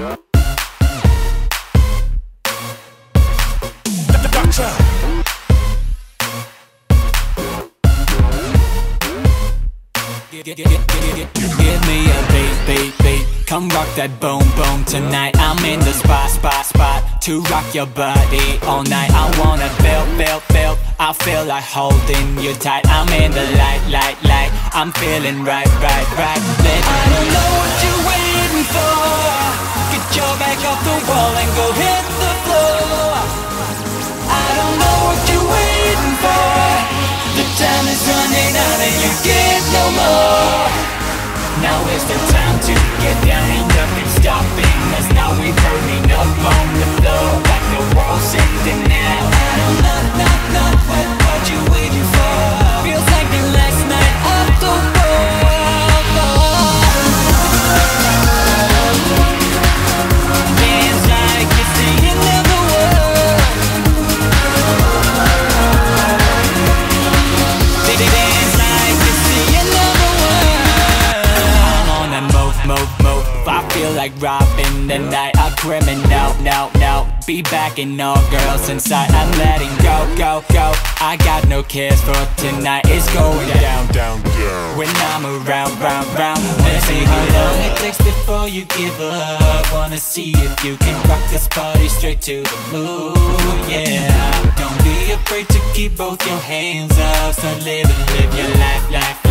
Give me a beat, beat, beat. Come rock that boom, boom tonight. I'm in the spot, spot, spot To rock your body all night. I wanna feel, feel, feel. I feel like holding you tight. I'm in the light, light, light. I'm feeling right, right, right. Let I don't know what you're waiting for Get your back off the wall and go hit the floor. I don't know what you're waiting for. The time is running out and you get no more. Now is the like robbing the night A criminal, no, no Be backing all girls inside. I'm letting go, go, go. I got no cares for tonight. It's going down, down, down When I'm around, round, round Let's see how long it takes before you give up. Wanna see if you can rock this party straight to the moon, yeah Don't be afraid to keep both your hands up. Start living, live your life, life,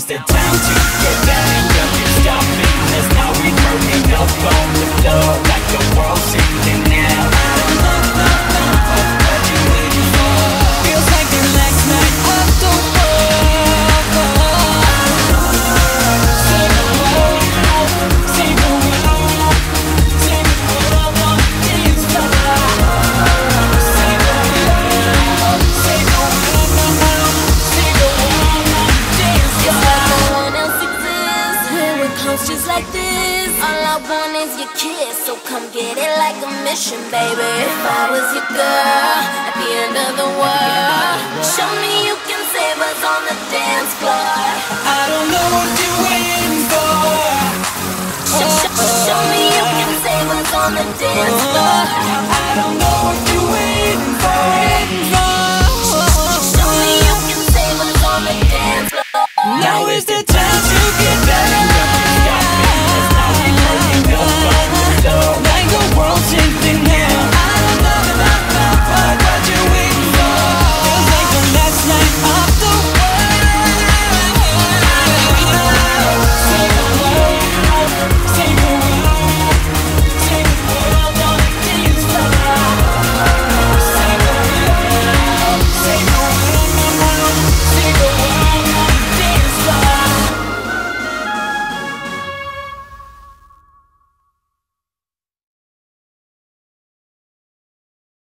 Is the time to get down All I want is your kiss So come get it like a mission, baby. If I was your girl At the end of the world Show me you can save us on the dance floor. I don't know what you're waiting for. Show, show, show me you can save us on the dance floor. I don't know what you're waiting for